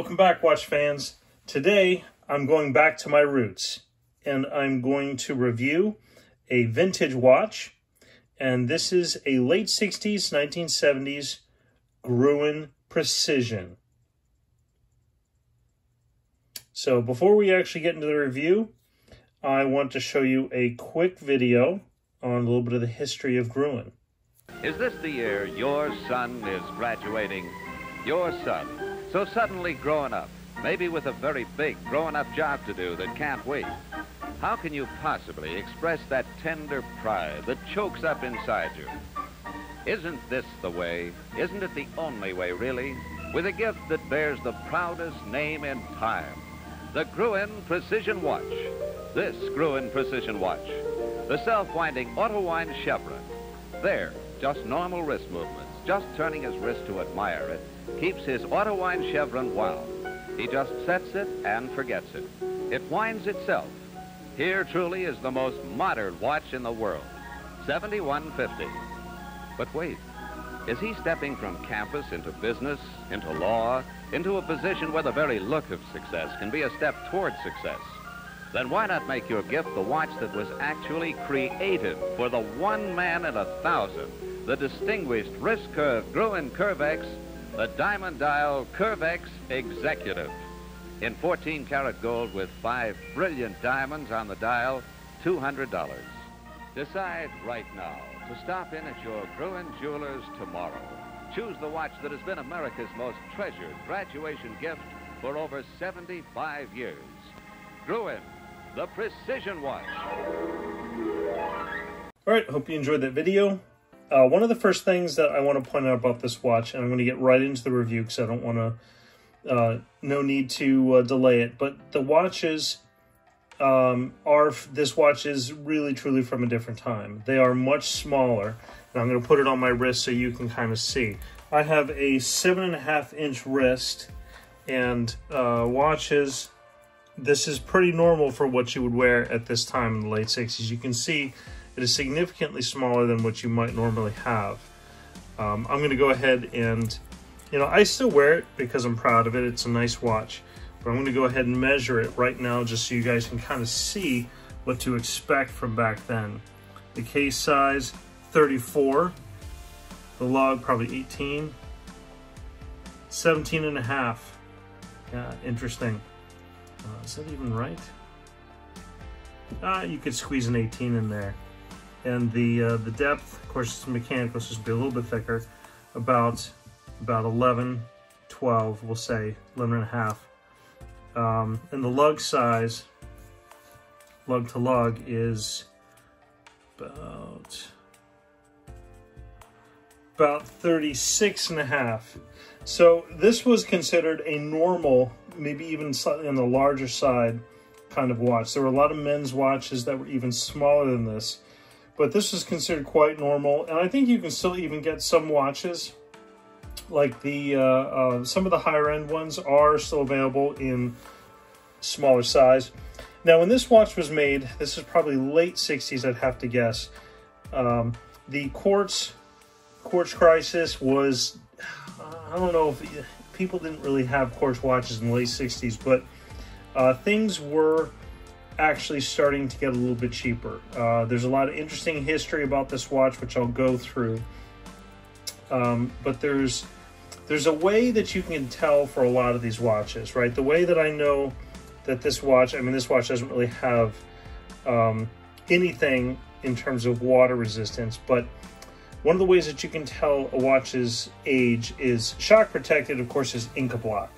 Welcome back, watch fans. Today, I'm going back to my roots and I'm going to review a vintage watch. And this is a late 60s, 1970s Gruen Precision. So before we actually get into the review, I want to show you a quick video on a little bit of the history of Gruen. Is this the year your son is graduating? Your son, so suddenly growing up, maybe with a very big growing up job to do that can't wait. How can you possibly express that tender pride that chokes up inside you? Isn't this the way? Isn't it the only way, really? With a gift that bears the proudest name in time. The Gruen Precision Watch. This Gruen Precision Watch. The self-winding auto-wind chevron. There, just normal wrist movements, just turning his wrist to admire it, keeps his auto-wind chevron wound. He just sets it and forgets it. It winds itself. Here truly is the most modern watch in the world. 7150. But wait, is he stepping from campus into business, into law, into a position where the very look of success can be a step toward success? Then why not make your gift the watch that was actually created for the one man in a thousand, the distinguished wrist curve Gruen Curvex, the diamond dial Curvex Executive. In 14 karat gold with five brilliant diamonds on the dial, $200. Decide right now to stop in at your Gruen Jewelers tomorrow. Choose the watch that has been America's most treasured graduation gift for over 75 years. Gruen, the Precision Watch. All right, hope you enjoyed that video. Uh, one of the first things that I want to point out about this watch, and I'm going to get right into the review because I don't want to, uh, no need to uh, delay it, but the watches um, are, this watch is really truly from a different time. They are much smaller, and I'm going to put it on my wrist so you can kind of see. I have a seven and a half inch wrist, and uh, watches, this is pretty normal for what you would wear at this time in the late 60s. You can see it is significantly smaller than what you might normally have. Um, I'm going to go ahead and, you know, I still wear it because I'm proud of it. It's a nice watch. But I'm going to go ahead and measure it right now just so you guys can kind of see what to expect from back then. The case size, 34. The lug, probably 18. 17 and a half. Yeah, interesting. Uh, is that even right? Uh, you could squeeze an 18 in there. And the uh, the depth, of course, mechanical, it's be a little bit thicker. About about 11, 12, we'll say 11 and a half. Um, and the lug size, lug to lug, is about about 36 and a half. So this was considered a normal, maybe even slightly on the larger side kind of watch. There were a lot of men's watches that were even smaller than this, but this was considered quite normal. And I think you can still even get some watches, like the, uh, uh, some of the higher end ones are still available in smaller size. Now, when this watch was made, this is probably late 60s, I'd have to guess. Um, the quartz, quartz crisis was, I don't know if people didn't really have quartz watches in the late 60s, but uh, things were actually starting to get a little bit cheaper. Uh, there's a lot of interesting history about this watch, which I'll go through. Um, but there's there's a way that you can tell for a lot of these watches, right? The way that I know that this watch, I mean, this watch doesn't really have um, anything in terms of water resistance, but one of the ways that you can tell a watch's age is shock protected, of course, is Incabloc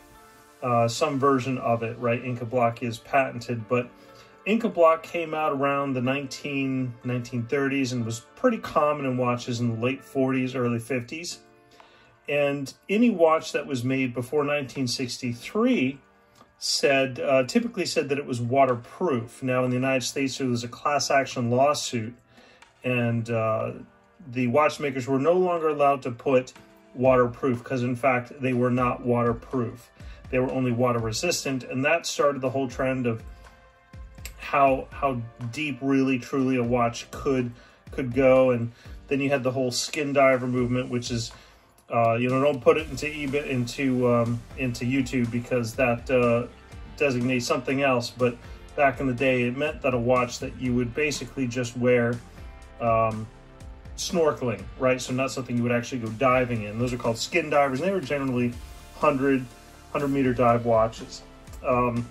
uh, some version of it, right? Incabloc is patented, but Incabloc came out around the 19, 1930s and was pretty common in watches in the late 40s, early 50s. And any watch that was made before 1963 said, uh, typically said that it was waterproof. Now in the United States, there was a class action lawsuit and uh, the watchmakers were no longer allowed to put waterproof because in fact they were not waterproof. They were only water resistant, and that started the whole trend of how how deep really truly a watch could could go. And then you had the whole skin diver movement, which is Uh, you know, don't put it into eBay into um, into YouTube because that uh, designates something else. But back in the day, it meant that a watch that you would basically just wear um, snorkeling, right? So not something you would actually go diving in. Those are called skin divers, and they were generally 100, 100 meter dive watches. Um,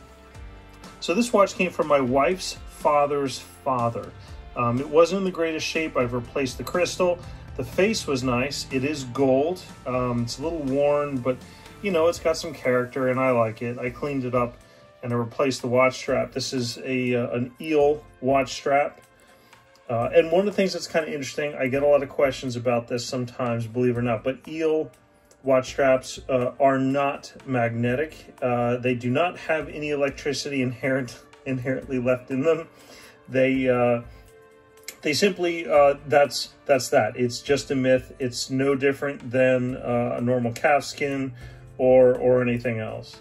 so this watch came from my wife's father's father. Um, it wasn't in the greatest shape. I've replaced the crystal. The face was nice. It is gold. Um, it's a little worn, but you know, it's got some character and I like it. I cleaned it up and I replaced the watch strap. This is a uh, an eel watch strap. Uh, and one of the things that's kind of interesting, I get a lot of questions about this sometimes, believe it or not, but eel watch straps uh, are not magnetic. Uh, they do not have any electricity inherent inherently left in them. They uh, they simply uh, that's that's that. It's just a myth. It's no different than uh, a normal calf skin or or anything else.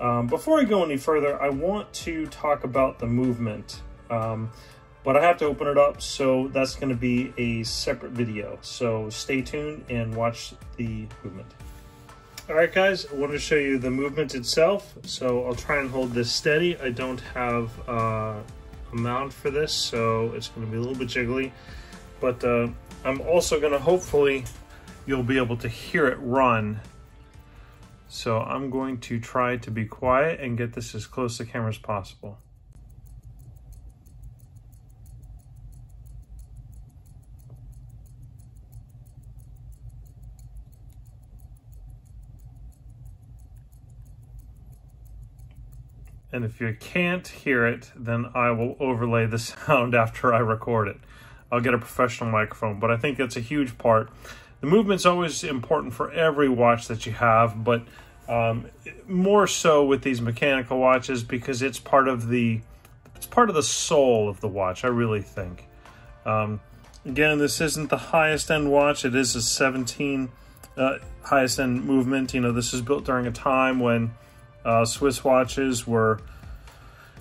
Um, before I go any further, I want to talk about the movement. Um, but I have to open it up, so that's going to be a separate video. So stay tuned and watch the movement. All right, guys, I want to show you the movement itself. So I'll try and hold this steady. I don't have uh, a mount for this, so it's going to be a little bit jiggly. But uh, I'm also going to hopefully you'll be able to hear it run. So I'm going to try to be quiet and get this as close to camera as possible. And if you can't hear it, then I will overlay the sound after I record it. I'll get a professional microphone, but I think that's a huge part. The movement's always important for every watch that you have, but um, more so with these mechanical watches because it's part of the it's part of the soul of the watch. I really think. Um, again, this isn't the highest end watch. It is a 17 uh, highest end movement. You know, this is built during a time when uh, Swiss watches were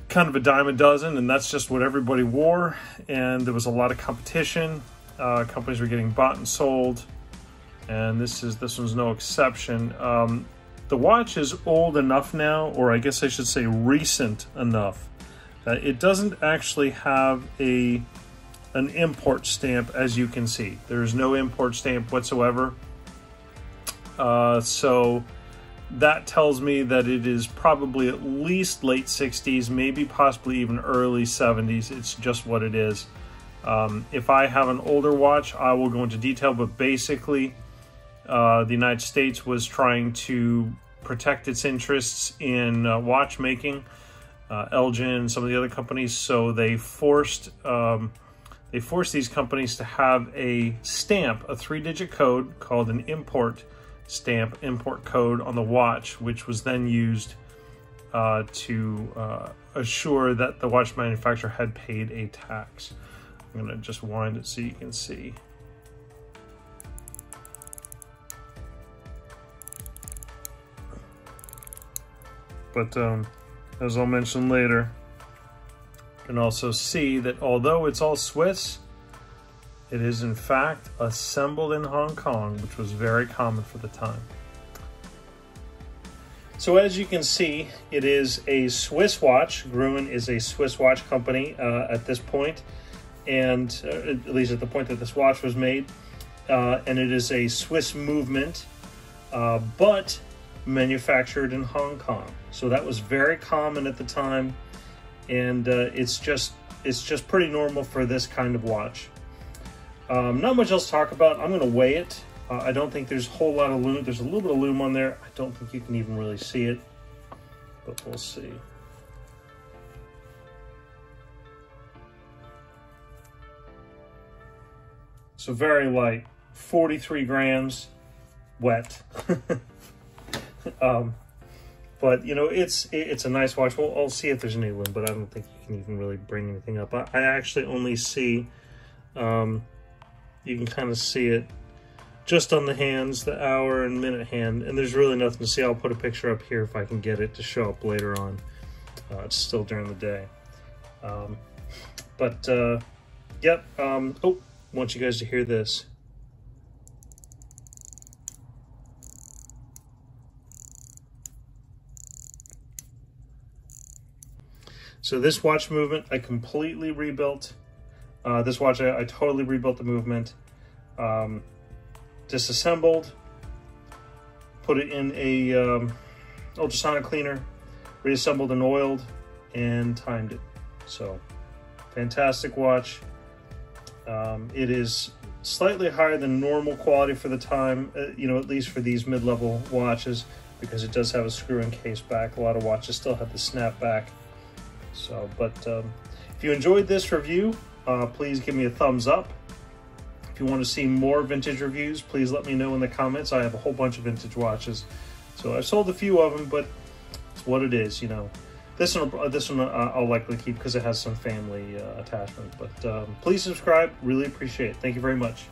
kind of a dime a dozen, and that's just what everybody wore. And there was a lot of competition. Uh, companies were getting bought and sold, and this is this one's no exception. Um, the watch is old enough now, or I guess I should say recent enough, that it doesn't actually have a an import stamp, as you can see. There is no import stamp whatsoever. Uh, so that tells me that it is probably at least late 60s, maybe possibly even early 70s. It's just what it is. Um, if I have an older watch, I will go into detail, but basically, uh, the United States was trying to protect its interests in uh, watchmaking, uh, Elgin, some of the other companies, so they forced um, they forced these companies to have a stamp, a three-digit code called an import stamp import code on the watch, which was then used uh, to uh, assure that the watch manufacturer had paid a tax. I'm going to just wind it so you can see. But um, as I'll mention later, you can also see that although it's all Swiss, it is in fact assembled in Hong Kong, which was very common for the time. So as you can see, it is a Swiss watch. Gruen is a Swiss watch company uh, at this point, and uh, at least at the point that this watch was made. Uh, and it is a Swiss movement, uh, but manufactured in Hong Kong. So that was very common at the time, and uh, it's just it's just pretty normal for this kind of watch. Um, not much else to talk about. I'm going to weigh it. Uh, I don't think there's a whole lot of lume. There's a little bit of lume on there. I don't think you can even really see it, but we'll see. So very light, 43 grams, wet. um, but you know, it's it's a nice watch. We'll, I'll see if there's any lume, but I don't think you can even really bring anything up. I, I actually only see um, you can kind of see it just on the hands, the hour and minute hand, and there's really nothing to see. I'll put a picture up here if I can get it to show up later on. Uh, it's still during the day. Um, but, uh, yep, um, oh, I want you guys to hear this. So this watch movement, I completely rebuilt uh, this watch, I, I, totally rebuilt the movement. Um, disassembled, put it in a um, ultrasonic cleaner, reassembled and oiled, and timed it. So, fantastic watch. Um, it is slightly higher than normal quality for the time, uh, you know, at least for these mid-level watches, because it does have a screw-in case back. A lot of watches still have the snap back. So, but um, if you enjoyed this review, uh, please give me a thumbs up. If you want to see more vintage reviews, please let me know in the comments. I have a whole bunch of vintage watches. So I've sold a few of them, but it's what it is, you know. This one, uh, this one uh, I'll likely keep because it has some family uh, attachment. But um, please subscribe. Really appreciate it. Thank you very much.